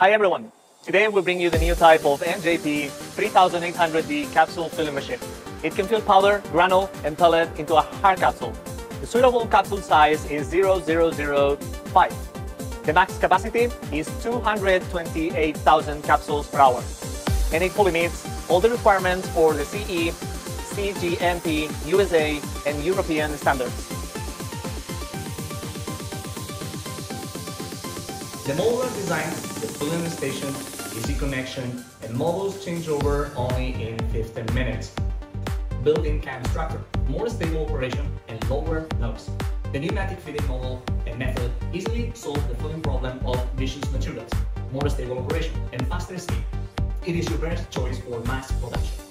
Hi everyone. Today we bring you the new type of NJP 3800D capsule filling machine. It can fill powder, granule, and pellet into a hard capsule. The suitable capsule size is 0005. The max capacity is 228,000 capsules per hour. And it fully meets all the requirements for the CE, CGMP, USA, and European standards. The modular design, filling station, easy connection, and modules changeover only in 15 minutes. Built-in cam structure, more stable operation, and lower noise. The pneumatic fitting model and method easily solve the filling problem of viscous materials, more stable operation, and faster speed. It is your best choice for mass production.